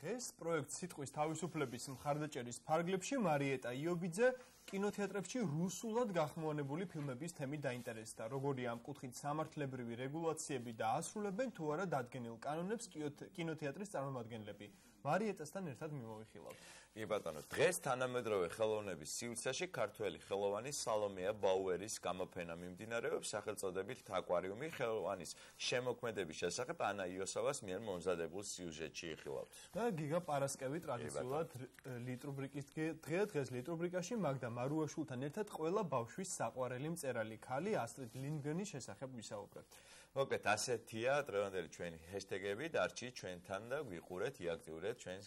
დღეს პროექტ სიტყვის თავისუფლების მხარდაჭერის ფარგლებში მარიეტა იობიძე კინოთეატრებში რუსულად გახმოვანებული ფილმების თემით დაინტერესდა. როგორი ამ კუთხით სამართლებრივი რეგულაციები და ასრულებენ თუ არა დადგენილ კანონებს კინოთეატრის წარმომადგენლები. მარიეტასთან ერთად მიმოვიხილავთ. კი ბატონო, დღეს თანამედროვე ხელოვნების სივრცეში ქართველი ხელოვანი სალომეა ბაუერის გამოფენა მიმდინარეობს სახელწოდებით აკვარიუმი ხელოვანის შემოქმედების შესახებ ანა იოსავას მიერ მომზადებულ სიუჟეტში იხილავთ. და გიგა პარასკევი ტრადიციულად ლიტრუბრიკის დღე დღეს ლიტრუბრიკაში მაგდა მარუაშულთან ერთად ყველა ბავშვის საყვარელი მწერალი ქალი ასტრიდ ლინგრენის შესახებ ვისაუბრებთ. მოკლედ ასეთია დღევანდელი ჩვენი ჰეშტეგები და არჩი ჩვენთან და გვიყურეთ, იაქტიურეთ ჩვენს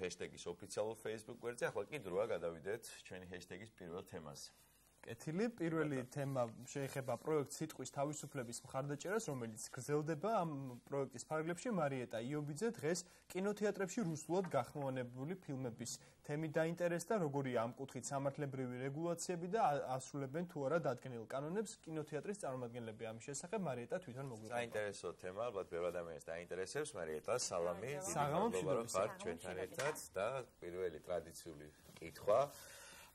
ჰეშტეგის ოფიციალურ Facebook გვერდზე. ახლა კი დროა გადავიდეთ ჩვენი ჰეშტეგის პირველ თემაზე. კეთილი პირველი თემა შეეხება პროექტ სიტყვის თავისუფლების მხარდაჭერას, რომელიც გრძელდება ამ პროექტის ფარგლებში. მარიეტა იობიძე დღეს კინოთეატრებში რუსულად გახმოვანებული ფილმების თემით დაინტერესდა, როგორი ამ კუთხით სამართლებრივი რეგულაციები და ასრულებენ თუ არა დადგენილ კანონებს კინოთეატრის წარმომადგენლები ამის შესახებ. მარიეტა თვითონ მოგვიყვება. საინტერესო თემა, ალბათ ბევრ ადამიანს დაინტერესებს. მარიეტა, სალამი, დიდი მადლობა, რომ ხართ ჩვენთან ერთად და პირველი ტრადიციული კითხვა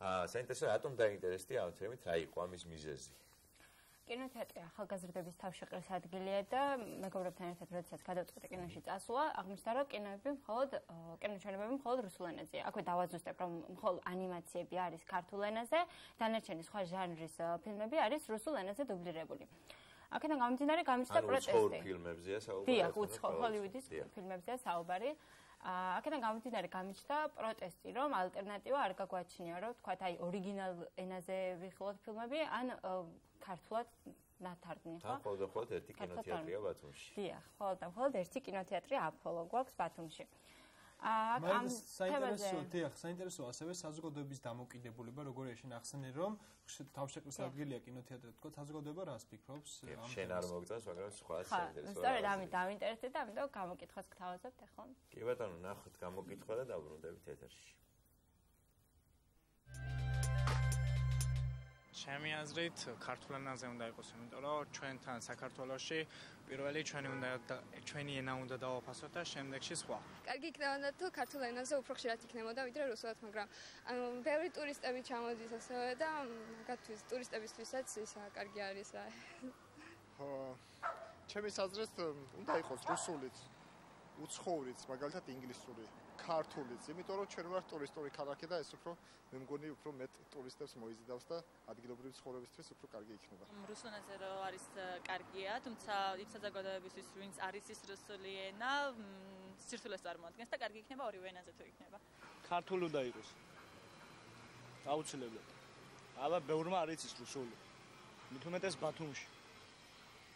საინტერესო რატომ დაინტერესდი ამ თემით რა იყო ამის მიზეზი კინოთეატრი ახალგაზრდების თავშეყრის ადგილია და მეგობრებთან ერთად როდესაც გადავწყვეტე კინოში წასვლა, აღმოჩნდა რომ კინოები მხოლოდ კინოჩვენებები მხოლოდ რუსულ ენაზეა. აქვე დავაზუსტებ რომ მხოლოდ ანიმაციები არის ქართულ ენაზე, დანარჩენი სხვა ჟანრის ფილმები არის რუსულ ენაზე დუბლირებული. აქედან გამომდინარე გამიჩნდა პროტესტი. ანუ უცხოურ ფილმებზეა საუბარი. დიახ, უცხოურ ჰოლივუდის ფილმებზეა საუბარი. აქედან გამომდინარე გამიჩნდა პროტესტი, რომ ალტერნატივა არ გაგვაჩნია, რომ თქვა აი ორიგინალ ენაზე ვიხილოთ ფილმები, ან ქართულად ნათარგმნი, ხო? ხო, ხო, ხო, ერთი კინოთეატრია ბათუმში. დიახ, ხო, და მხოლოდ ერთი კინოთეატრი აპოლო გვაქვს ბათუმში. ამ საინტერესო დიახ, საინტერესო ასევე საზოგადოების დამოკიდებულება, როგორ ეშინახსენე რომ თავშეკრის ადგილია კინოთეატრი თქო საზოგადოება რას ფიქრობს ამ შენ არ მოგწონს, მაგრამ სხვა საინტერესოა. სწორედ ამით დავინტერესდი და ამიტომ გამოკითხვას გთავაზობთ ახლა. კი ბატონო, ნახოთ გამოკითხვა და დაბრუნდებით ეთერში. ჩემი აზრით ქართულ ენაზე უნდა იყოს, იმიტომ რომ ჩვენთან საქართველოში პირველი ჩვენი უნდა ჩვენი ენა უნდა დავაფასოთ და შემდეგში სხვა. კარგი იქნებოდა თუ ქართულ ენაზე უფრო ხშირად იქნებოდა ვიდრე რუსულად, მაგრამ ანუ ბევრი ტურისტები ჩამოდის ასევე და მაგათთვის ტურისტებისთვისაც ისა კარგი არის რა. ხო. ჩემი აზრით უნდა იყოს რუსულიც, უცხოურიც, მაგალითად ინგლისური. ქართულიც, იმიტომ რომ ჩვენ ვართ ტურისტული ქალაქი და ეს უფრო მე მგონი უფრო მეტ ტურისტებს მოიზიდავს და ადგილობრივი ცხოვრებისთვის უფრო კარგი იქნება. რუსონაზე რო არის კარგია, თუმცა იმ საზოგადოებისთვის ვინც არის ის რუსული ენა, სირთულეს წარმოადგენს და კარგი იქნება ორივე ენაზე თუ იქნება. ქართული უნდა იყოს. აუცილებლად. აბა ბევრმა არის ის რუსული. მithumetes ბათუმში.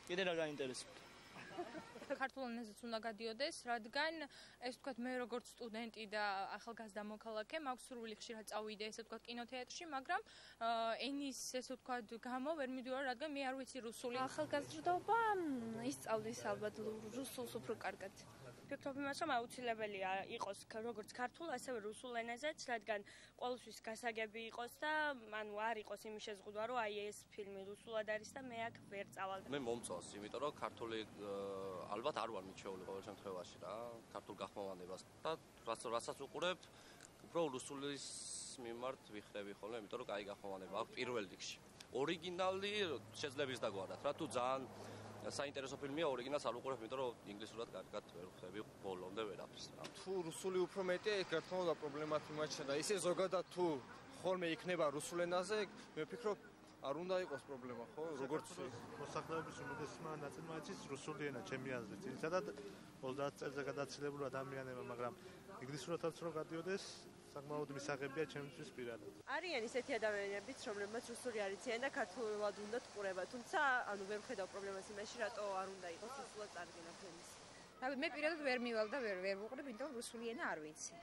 კიდე რა გაინტერესებთ? ქართულ ენაზეც უნდა გადიოდეს, რადგან ეს თქვათ მე როგორც სტუდენტი და ახალგაზრდა მოქალაქე მაქვს სურვილი ხშირად წავიდე ესე თქვათ კინოთეატრში, მაგრამ ენის ესე თქვათ გამო ვერ მიდივარ, რადგან მე არ ვიცი რუსული. ახალგაზრდობა ისწავლის ალბათ რუსულს უფრო კარგად. ფიქრობ იმას, რომ აუცილებელია იყოს როგორც ქართულ, ასევე რუსულ ენაზეც, რადგან ყოველთვის გასაგები იყოს და ანუ არ იყოს იმის შეზღუდვა, რომ აი ეს ფილმი რუსულად არის და მე აქ ვერ წავალ. მე მომწონს, იმიტომ რომ ქართული ალბათ არ ვარ მიჩეული ყოველ შემთხვევაში რა ქართულ გახმოვანებას და რაც რასაც უყურებთ უფრო რუსულის მიმართ ვიხრები ხოლმე იმიტომ რომ კაი გახმოვანება აქვს პირველ რიგში ორიგინალი შეიძლება ის დაგვარდათ რა თუ ძალიან საინტერესო ფილმია ორიგინალს არ უყურებ იმიტომ რომ ინგლისურად კარგად ვერ ხვდები ბოლომდე ვერაფერს რა თუ რუსული უფრო მეტია ეს გარკვეულდა პრობლემათი მაჩა და ისე ზოგადად თუ ხოლმე იქნება რუსულ ენაზე მე ვფიქრობ არ უნდა იყოს პრობლემა, ხო? როგორც მოსახლეობის უმეტესმა ნაწილმა იცის რუსული ენა, ჩემი აზრით. ძირითადად 30 წელზე გადაცილებული ადამიანებმა, მაგრამ ინგლისურადაც რო გადიოდეს, საკმაოდ მისაღებია ჩემთვის პირადად. არიან ისეთი ადამიანებიც, რომლებმაც რუსული არ იციან და ქართულად უნდა თყურება, თუმცა ანუ ვერ ხედავ პრობლემას იმაში, რატო არ უნდა იყოს რუსულად წარგენა ფილმის. რა მე პირადად ვერ მივალ და ვერ ვერ ვუყურებ, იმიტომ რუსული ენა არ ვიცი.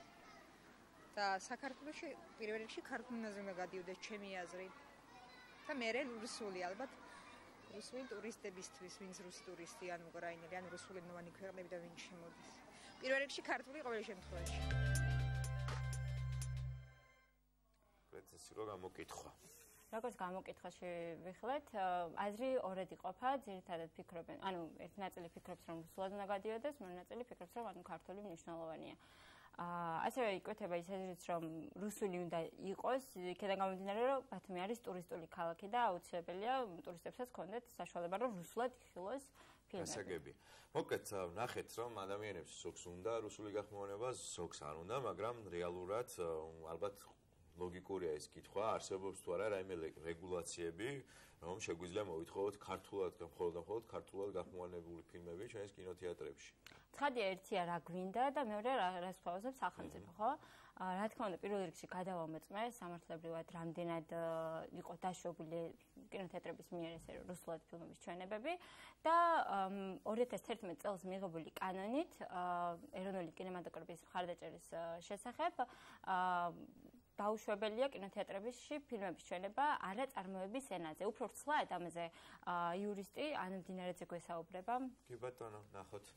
და საქართველოში პირველ რიგში ქართული ენაზე უნდა გადიოდეს ჩემი აზრით. და მე რუსული ალბათ რუსული ტურისტებისთვის, ვინც რუს ტურისტი ან უკრაინელი ან რუსული ნოვანი ქვეყნებიდან ვინ შემოდის. პირველ რიგში ქართული ყოველ შემთხვევაში. პრეცესიო გამოკითხვა. როგორც გამოკითხაში ვიხლეთ, აზრი ორად იყოფა, ძირითადად ფიქრობენ, ანუ ერთი ნაწილი ფიქრობს, რომ რუსულად უნდა გადიოდეს, მეორე ნაწილი ფიქრობს, რომ ანუ ქართული მნიშვნელოვანია. აა ასევე იკვეთება ისედაც რომ რუსული უნდა იყოს, იქიდან გამომდინარე რომ ბათუმი არის ტურისტული ქალაქი და აუცილებელია ტურისტებსაც კონდეთ საშუალება რომ რუსულად იხილოს ფილმები. გასაგები. მოკლედ ნახეთ რომ ადამიანებს ზოგს უნდა რუსული გახმოვანება, ზოგს არ უნდა, მაგრამ რეალურად ალბათ ლოგიკურია ეს კითხვა, არსებობს თუ არა რაიმე რეგულაციები, რომ შეგვიძლია მოვითხოვოთ ქართულად, მხოლოდ და მხოლოდ ქართულად გახმოვანებული ფილმები ჩვენს კინოთეატრებში. ცხადია ერთია რა გვინდა და მეორე რა რას ფავზებს სახელმწიფო, ხო? რა თქმა უნდა, პირველ რიგში გადავამოწმე სამართლებრივად რამდენად იყო დაშვებული კინოთეატრების მიერ ესე რუსულად ფილმების ჩვენებები და 2011 წელს მიღებული კანონით ეროვნული კინემატოგრაფიის მხარდაჭერის შესახებ დაუშვებელია კინოთეატრებში ფილმების ჩვენება არა წარმოების ენაზე. უფრო ვრცლად ამაზე იურისტი ან მდინარეზე გვესაუბრება. კი ბატონო, ნახოთ.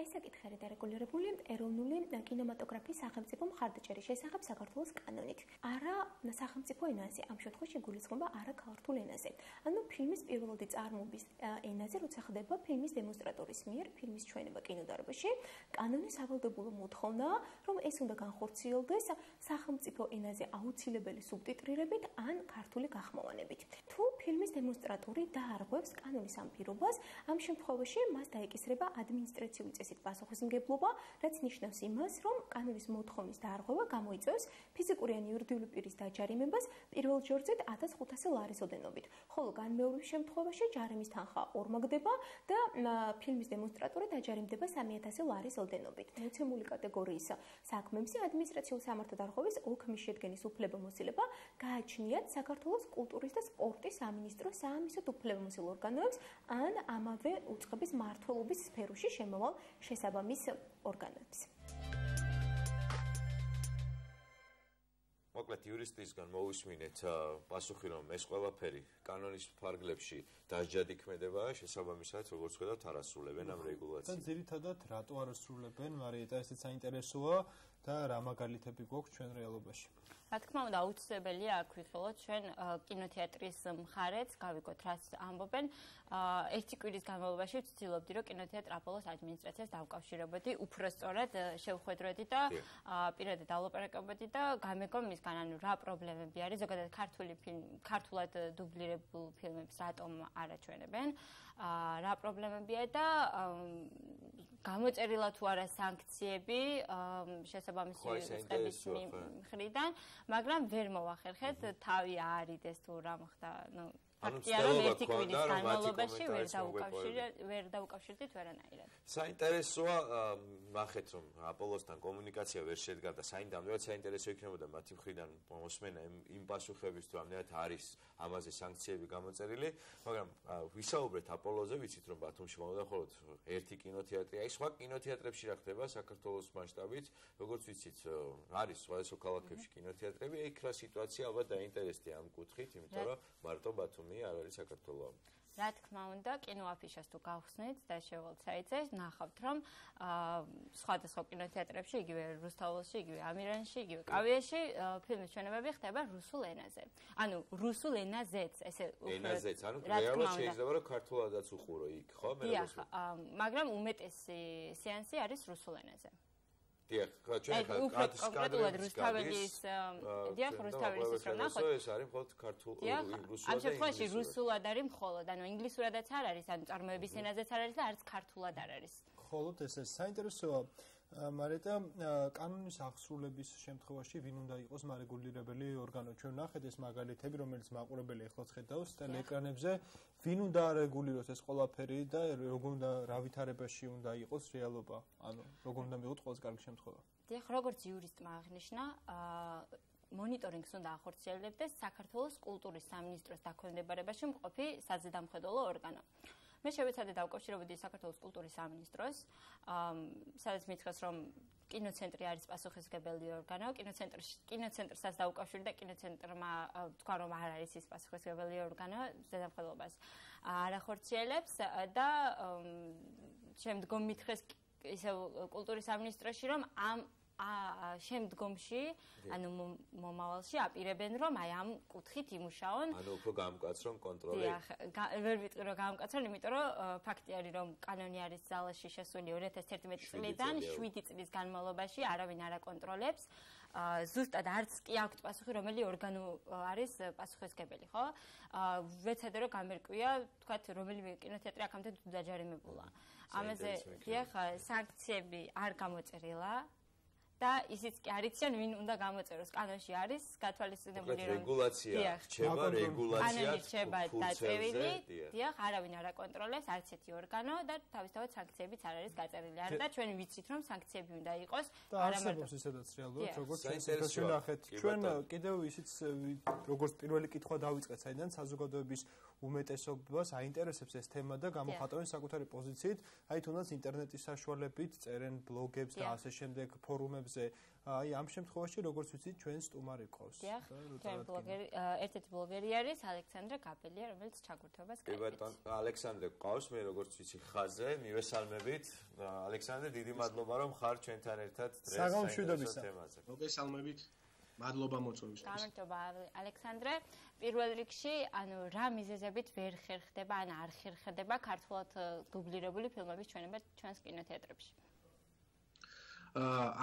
ეს საკითხი არის დარეგულირებული ეროვნული კინემატოგრაფიის სახელმწიფო მხარდაჭერის შესახებ საქართველოს კანონით. არა სახელმწიფო ენაზე, ამ შემთხვევაში გულისხმობა არა ქართულ ენაზე. ანუ ფილმის პირველადი წარმოების ენაზე, როცა ხდება ფილმის დემონსტრატორის მიერ ფილმის ჩვენება კინოდარბაზში, კანონის სავალდებულო მოთხოვნაა, რომ ეს უნდა განხორციელდეს სახელმწიფო ენაზე აუცილებელი სუბტიტრირებით ან ქართული გახმოვანებით. თუ ფილმის დემონსტრატორი დაარღვევს კანონის ამ პირობას, ამ შემთხვევაში მას დაეკისრება ადმინისტრაციული წესი წესით პასუხისმგებლობა, რაც ნიშნავს იმას, რომ კანონის მოთხოვნის დაარღვევა გამოიწვევს ფიზიკური ან იურიდიული პირის დაჯარიმებას პირველ ჯერზე 1500 ლარის ოდენობით, ხოლო განმეორების შემთხვევაში ჯარიმის თანხა ორმაგდება და ფილმის დემონსტრატორი დაჯარიმდება 3000 ლარის ოდენობით. მოცემული კატეგორიის საქმემსი ადმინისტრაციული სამართალ დარღვევის ოქმის შედგენის უფლებამოსილება გააჩნიათ საქართველოს კულტურის და სპორტის სამინისტრო საამისოდ უფლებამოსილ ორგანოებს ან ამავე უწყების მართლობის სფეროში შემოვალ შესაბამის ორგანოებს. მოკლედ იურისტისგან მოусმინეთ პასუხი რომ ეს ყველაფერი კანონის ფარგლებში დაჯადიქმედება შესაბამისად როგორც ხედავთ არასრულებენ ამ რეგულაციას. და ძირითადად რატო არასრულებენ მარიეტა ესეც საინტერესოა და რა მაგალითები გვაქვს ჩვენ რეალობაში? რა თქმა უნდა აუცილებელია აქ ვიხილოთ ჩვენ კინოთეატრის მხარეც გავიგოთ რას ამბობენ. ერთი კვირის განმავლობაში ვცდილობდი რომ კინოთეატრ აპოლოს ადმინისტრაციას დავკავშირებოდი უფრო სწორად შევხვედროდი და პირადად დალოპერაკებოდი და გამეგო მისგან ანუ რა პრობლემები არის. ზოგადად ქართული ფილმ ქართულად დუბლირებულ ფილმებს რატომ არ აჩვენებენ რა პრობლემებია და გამოწერილა თუ არა სანქციები შესაბამისი უწყების მხრიდან მაგრამ ვერ მოახერხეთ თავი არიდეს თუ რა მოხდა ნუ ფაქტია რომ ერთი კვირის განმავლობაში ვერ დაუკავშირეთ ვერ დაუკავშირდით ვერანაირად. საინტერესოა ნახეთ რომ აპოლოსთან კომუნიკაცია ვერ შედგა და საინტერესო საინტერესო იქნებოდა მათი მხრიდან მოსმენა იმ პასუხების თუ ამდენად არის ამაზე სანქციები გამოწერილი, მაგრამ ვისაუბრეთ აპოლოზე, ვიცით რომ ბათუმში მომდა ხოლოდ ერთი კინოთეატრი, აი სხვა კინოთეატრებში რა ხდება საქართველოს მასშტაბით, როგორც ვიცით, არის სხვა სხვა ქალაქებში კინოთეატრები, აი ქრა სიტუაცია ალბათ დაინტერესდება ამ კუთხით, იმიტომ რომ მარტო ბათუმი ფილმი არ არის საქართველოს. რა თქმა უნდა, კინოაფიშას თუ გავხსნით და შევალთ საიტზე, ნახავთ რომ აა სხვადასხვა კინოთეატრებში, იგივე რუსთაველში, იგივე ამირანში, იგივე კავიაში ფილმის ჩვენებები ხდება რუსულ ენაზე. ანუ რუსულ ენაზეც, ესე უფრო ენაზეც, ანუ რეალურად შეიძლება რომ ქართულადაც უყურო იქ, ხო? მე როგორც მაგრამ უმეტესი სეანსი არის რუსულ ენაზე. დიახ, ჩვენ კადრს კონკრეტულად რუსთაველის დიახ, რუსთაველის ის რომ ნახოთ. ეს არის მხოლოდ ქართულ რუსულად. ამ შემთხვევაში რუსულად არის მხოლოდ, ანუ ინგლისურადაც არ არის, ანუ წარმოების ენაზეც არ არის და არც ქართულად არ არის. მხოლოდ ეს ეს საინტერესოა მარეტა კანონის აღსრულების შემთხვევაში ვინ უნდა იყოს მარეგულირებელი ორგანო? ჩვენ ნახეთ ეს მაგალითები რომელიც მაყურებელი ეხლა ხედავს ტელეეკრანებზე. ვინ უნდა არეგულიროს ეს ყველაფერი და როგორ უნდა რა ვითარებაში უნდა იყოს რეალობა? ანუ როგორ უნდა მიიღოს ყოველს კარგი შემთხვევა? დიახ როგორც იურისტმა აღნიშნა მონიტორინგს უნდა ახორციელებდეს საქართველოს კულტურის სამინისტროს დაქვემდებარებაში მყოფი საზედამხედველო ორგანო მე შევეცადე დავკავშირებოდი საქართველოს კულტურის სამინისტროს, სადაც მითხრას, რომ კინოცენტრი არის პასუხისგებელი ორგანო, კინოცენტრში კინოცენტრსაც დაუკავშირდი და კინოცენტრმა თქვა, რომ არ არის ის პასუხისგებელი ორგანო, ზედამხედველობას. არ ახორციელებს და შემდგომ მითხრეს ისე კულტურის სამინისტროში, რომ ამ შემდგომში, ანუ მომავალში აპირებენ რომ აი ამ კუთხით იმუშაონ. ანუ უფრო გამკაცრონ კონტროლი. დიახ, ვერ ვიტყვი რომ გამკაცრონ, იმიტომ რომ ფაქტი არის რომ კანონი არის ძალაში შესული 2011 წლიდან 7 წლის განმავლობაში არავინ არ აკონტროლებს. ზუსტად არც კი აქვთ პასუხი, რომელი ორგანო არის პასუხისგებელი, ხო? ვეცადე რომ გამერკვია, თქვათ, რომელი კინოთეატრი აქამდე დაჯარიმებულა. ამაზე დიახ, სანქციები არ გამოწერილა, და ისიც კი არიციან ვინ უნდა გამოწეროს. კანონში არის გათვალისწინებული რომ რეგულაცია რჩება რეგულაცია რჩება დაწერილი დიახ. არავინ არ აკონტროლებს არც ერთი ორგანო და თავისთავად სანქციებიც არ არის გაწერილი. არ და ჩვენ ვიცით რომ სანქციები უნდა იყოს არა მარტო ისედაც რეალურად როგორც ჩვენ ნახეთ ჩვენ კიდევ ისიც როგორც პირველი კითხვა დავიწყეთ საიდან საზოგადოების უმეტესობას აინტერესებს ეს თემა და გამოხატავენ საკუთარი პოზიციით. აი თუნდაც ინტერნეტის საშუალებით წერენ ბლოგებს და ასე შემდეგ ფორუმებზე. აი ამ შემთხვევაში როგორც ვიცით ჩვენ სტუმარი ყავს. და ჩვენ ბლოგერი ერთ-ერთი ბლოგერი არის ალექსანდრე გაბელია რომელიც ჩაგურთებას გაიგებს კი ბატონ ალექსანდრე ყავს მე როგორც ვიცი ხაზე მივესალმებით ალექსანდრე დიდი მადლობა რომ ხარ ჩვენთან ერთად დღეს საგამშვიდობის თემაზე. მოგესალმებით მადლობა მოწვევისთვის. გამარჯობა ალექსანდრე. პირველ რიგში, ანუ რა მიზეზებით ვერ ხერხდება, ან არ ხერხდება ქართულად დუბლირებული ფილმების ჩვენება ჩვენს კინოთეატრებში?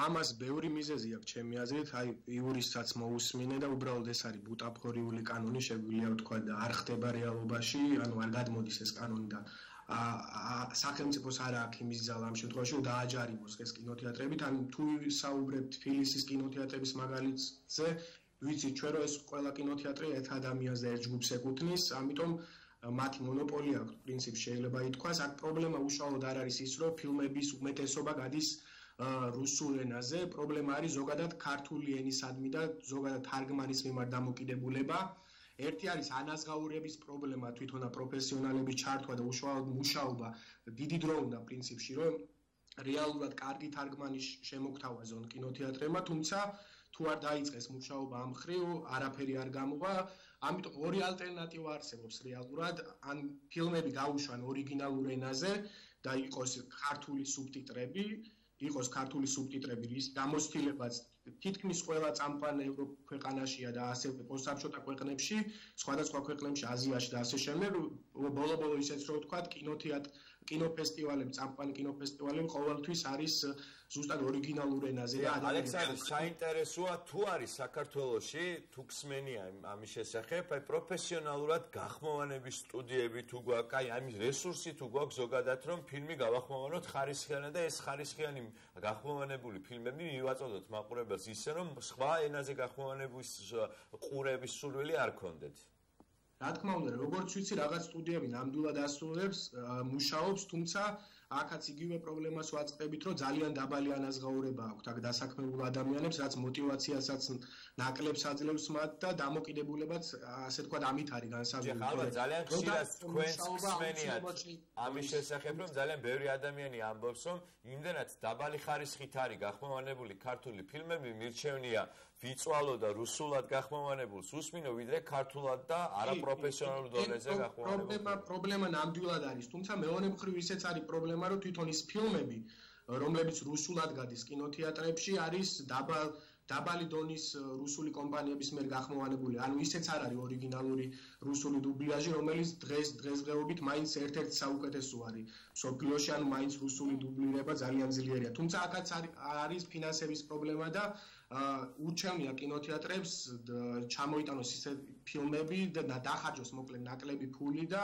ამას ბევრი მიზეზი აქვს ჩემი აზრით, აი იურისაც მოусმინე და უბრალოდ ეს არის ბუტაფორიული კანონი, შეგვიძლია ვთქვა და არ ხდება რეალობაში, ანუ არ გადმოდის ეს კანონი და აა სახელმწიფოს არ აქვს იმის ძალა ამ შემთხვევაში, რომ დააჯარიმოს ეს კინოთეატრები, ან თუ საუბრებთ ფილისის კინოთეატრების მაგალითზე, ვიცი ჩვენ რომ ეს ყველა კინოთეატრი ერთ ადამიანს და ერთ ჯგუფს ეკუთვნის, ამიტომ მათი მონოპოლია აქვს პრინციპი შეიძლება ითქვას, აქ პრობლემა უშუალოდ არ არის ის, რომ ფილმების უმეტესობა გადის რუსულ ენაზე. პრობლემა არის ზოგადად ქართული ენისადმი და ზოგადად თარგმანის მიმართ დამოკიდებულება. ერთი არის ანაზღაურების პრობლემა თვითონა პროფესიონალების ჩართვა და უშუალოდ მუშაობა დიდი დრო უნდა პრინციპში რომ რეალურად კარგი თარგმანის შემოგთავაზონ კინოთეატრებმა, თუმცა თუ არ დაიწყეს მუშაობა ამ ხრივ, არაფერი არ გამოვა. ამიტომ ორი ალტერნატივა არსებობს რეალურად, ან ფილმები გაუშვან ორიგინალურ ენაზე და იყოს ქართული სუბტიტრები, იყოს ქართული სუბტიტრები, რის გამოცდილებაც თითქმის ყველა წამყვან ევროპ ქვეყანაშია და ასევე პოსტსაბჭოთა ქვეყნებში, სხვადასხვა ქვეყნებში, აზიაში და ასე შემდეგ, ბოლო-ბოლო ისეც რო ვთქვა, კინოთეატრ კინოფესტივალები, წამყვანი კინოფესტივალები ყოველთვის არის ზუსტად ორიგინალურ ენაზე და ალექსანდრე, საინტერესოა თუ არის საქართველოში თუქსმენია ამის შესახებ, აი პროფესიონალურად გახმოვანების სტუდიები თუ გვაქვს, აი ამის რესურსი თუ გვაქვს ზოგადად რომ ფილმი გავახმოვანოთ ხარისხიანი და ეს ხარისხიანი გახმოვანებული ფილმები მივაწოდოთ მაყურებელს ისე რომ სხვა ენაზე გახმოვანების ყურების სურვილი არ ქონდეთ. რა თქმა უნდა, როგორც ვიცი, რაღაც სტუდიები ნამდვილად ასრულებს, მუშაობს, თუმცა აქაც იგივე პრობლემას ვაწყდებით, რომ ძალიან დაბალი ანაზღაურება აქვთ აქ დასაქმებულ ადამიანებს, რაც мотиваციასაც ნაკლებს აძლევს მათ და დამოკიდებულებაც ასე თქვა ამით არის განსაზღვრული. ალბათ ძალიან ხშირად თქვენს ხსენიათ ამის შესახებ, რომ ძალიან ბევრი ადამიანი ამბობს, რომ იმდანაც დაბალი ხარისხით არის გახმოვანებული ქართული ფილმები, მირჩევნია ვიწვალო და რუსულად გახმოვანებულს უსმინო, ვიდრე ქართულად და არაპროფესიონალურ დონეზე გახმოვანებულს. პრობლემა პრობლემა ნამდვილად არის, თუმცა მეორე მხრივ ისეც არის პრობლემა პრობლემა, რომ თვითონ ის ფილმები, რომლებიც რუსულად გადის კინოთეატრებში, არის დაბალ დაბალი დონის რუსული კომპანიების მიერ გახმოვანებული. ანუ ისეც არ არის ორიგინალური რუსული დუბლიაჟი, რომელიც დღეს დღესდღეობით მაინც ერთ-ერთი საუკეთესო არის. სოფლიოში ანუ მაინც რუსული დუბლირება ძალიან ძლიერია. თუმცა აქაც არის ფინანსების პრობლემა და ურჩევნია კინოთეატრებს ჩამოიტანოს ისე ფილმები და დახარჯოს მოკლედ ნაკლები ფული და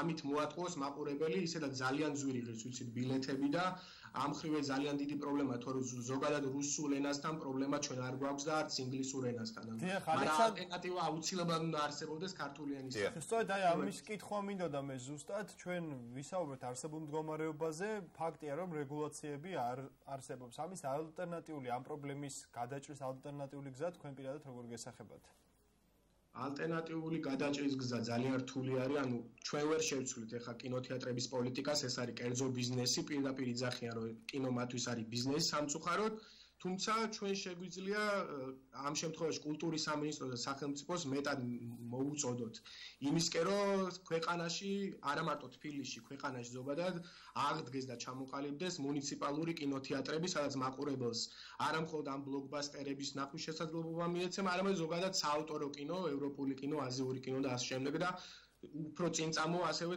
ამით მოატყოს მაყურებელი ისედაც ძალიან ძვირი ღირს ვიცით ბილეთები და ამ ხრივე ძალიან დიდი პრობლემა თორე ზოგადად რუსულ ენასთან პრობლემა ჩვენ არ გვაქვს და არც ინგლისურ ენასთან. მაგრამ ალტერნატივა აუცილებლად უნდა არსებობდეს ქართული ენისთან. სწორედ აი ამის კითხვა მინდოდა მე ზუსტად ჩვენ ვისაუბრეთ არსებულ მდგომარეობაზე, ფაქტია რომ რეგულაციები არ არსებობს. ამის ალტერნატიული ამ პრობლემის გადაჭრის ალტერნატიული გზა თქვენ პირადად როგორ გესახებათ? ალტერნატიული გადაჭრის გზა ძალიან რთული არის, ანუ ჩვენ ვერ შევცვლით ახლა კინოთეატრების პოლიტიკას, ეს არის კერძო ბიზნესი, პირდაპირ იძახიან, რომ კინო მათთვის არის ბიზნესი სამწუხაროდ თუმცა ჩვენ შეგვიძლია ამ შემთხვევაში კულტურის სამინისტროს და სახელმწიფოს მეტად მოუწოდოთ. იმისკენ რომ ქვეყანაში არა მარტო თბილისში, ქვეყანაში ზოგადად აღდგეს და ჩამოყალიბდეს მუნიციპალური კინოთეატრები, სადაც მაყურებელს არა მხოლოდ ამ ბლოკბასტერების ნახვის შესაძლებლობა მიეცემა, არამედ ზოგადად საავტორო კინო, ევროპული კინო, აზიური კინო და ასე შემდეგ და უფრო წინ წამო ასევე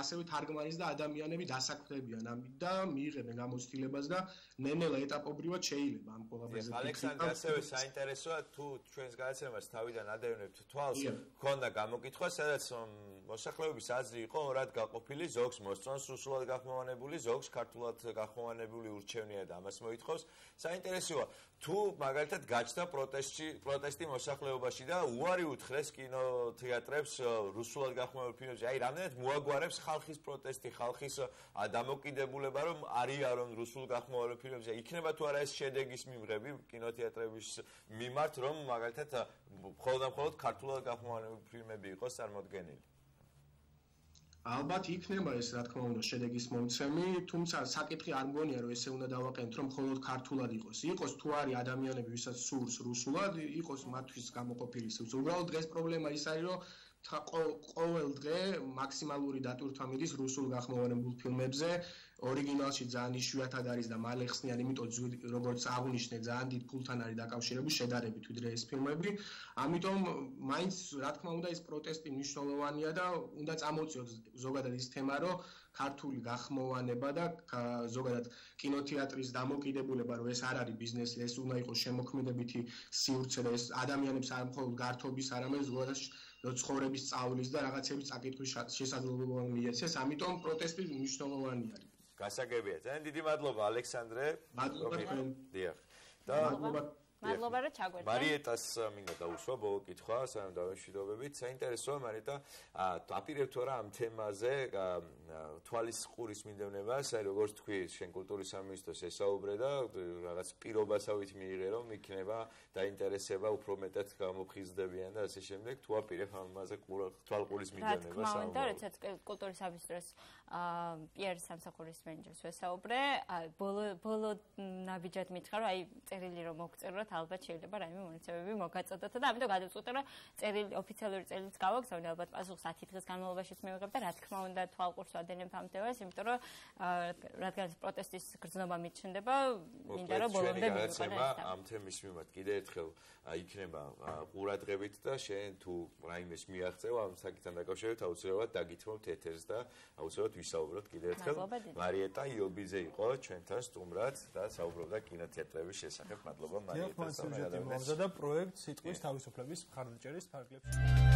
ასევე თარგმანის და ადამიანები დასაქმდებიან ამ და მიიღებენ გამოცდილებას და ნენელა ეტაპობრივად შეიძლება ამ ყველაფერზე ალექსანდრე ასევე საინტერესოა თუ ჩვენს გადაცემას თავიდან ადევნებთ თვალს ქონდა გამოკითხვა სადაც მოსახლეობის აზრი იყო ორად გაყოფილი ზოგს მოსწონს უსულად გახმოვანებული ზოგს ქართულად გახმოვანებული ურჩევნია და ამას მოითხოვს. საინტერესოა თუ მაგალითად გაჩნდა პროტესტი პროტესტი მოსახლეობაში და უარი უთხრეს კინოთეატრებს რუსულად გახმოვანებულ ფილმებზე აი რამდენად მოაგვარებს ხალხის პროტესტი ხალხის დამოკიდებულება რომ არიან რომ რუსულ გახმოვანებულ ფილმებზე იქნება თუ არა ეს შედეგის მიმღები კინოთეატრების მიმართ რომ მაგალითად მხოლოდ და მხოლოდ ქართულად გახმოვანებულ ფილმები იყოს წარმოდგენილი ალბათ იქნება ეს რა თქმა უნდა შედეგის მომცემი, თუმცა საკითხი არ მგონია რომ ესე უნდა დავაყენოთ რომ მხოლოდ ქართულად იყოს. იყოს თუ არის ადამიანები, ვისაც სურს რუსულად, იყოს მათთვის გამოყოფილი სიუცე. უბრალოდ დღეს პრობლემა ის არის რომ ყოველ დღე მაქსიმალური დატვირთვა მიდის რუსულ გახმოვანებულ ფილმებზე. ორიგინალში ძალიან იშვიათად არის და მალე ხსნიან, იმიტომ როგორც აღნიშნე, ძალიან დიდ ფულთან არის დაკავშირებული შედარებით ვიდრე ეს ფილმები. ამიტომ მაინც რა თქმა უნდა ეს პროტესტი მნიშვნელოვანია და უნდა წამოწიოთ ზოგადად ის თემა, რომ ქართული გახმოვანება და ზოგადად კინოთეატრის დამოკიდებულება, რომ ეს არ არის ბიზნესი, ეს უნდა იყოს შემოქმედებითი სივრცე და ეს ადამიანებს არ მხოლოდ გართობის, არამედ ზოგადად ცხოვრების სწავლის და რაღაცების წაკითხვის შესაძლებლობა მიეცეს, ამიტომ პროტესტი მნიშვნელოვანი არის. გასაგებია. ძალიან დიდი მადლობა ალექსანდრე. მადლობა თქვენ. დიახ. და მადლობა მადლობა რომ ჩაგვერდა. მარიეტას მინდა დაუსვა ბოლო კითხვა, სანამ დავეშვიდობებით. საინტერესოა მარიეტა, აპირებ თუ არა ამ თემაზე თვალის ყურის მინდევნებას, აი როგორც თქვი, შენ კულტურის სამინისტროს ესაუბრე და რაღაც პირობასავით მიიღე რომ იქნება დაინტერესება უფრო მეტად გამოფხიზდებიან და ასე შემდეგ. თუ აპირებ ამაზე თვალყურის მინდევნებას. რა თქმა უნდა, როდესაც კულტურის სამინისტროს პიერ სამსახურის მენეჯერს ვესაუბრე, ბოლო ბოლო ნაბიჯად მითხრა რომ აი წერილი რომ მოგწეროთ ალბათ შეიძლება რაიმე მონიციპები მოგაწოდოთ და ამიტომ გადავწყვიტე რომ წერილი ოფიციალური წერილიც გავაგზავნე ალბათ პასუხს 10 დღის განმავლობაში მივიღებ და რა თქმა უნდა თვალყურს ვადენებ ამ თემას იმიტომ რომ რადგან პროტესტის გრძნობა მიჩნდება მინდა რომ ბოლომდე მივიღო ამ თემის მიმართ კიდე ერთხელ იქნება ყურადღებით და შენ თუ რაიმეს მიაღწევ ამ საკითხთან დაკავშირებით აუცილებლად დაგითმობთ ეთერს და აუცილებლად ვისაუბროთ კიდე ერთხელ. მარიეტა იობიძე იყო ჩვენთან სტუმრად და საუბრობდა კინოთეატრების შესახებ მადლობა მარიეტა სიუჟეტი მომზადა პროექტ სიტყვის თავისუფლების მხარდაჭერის ფარგლებში.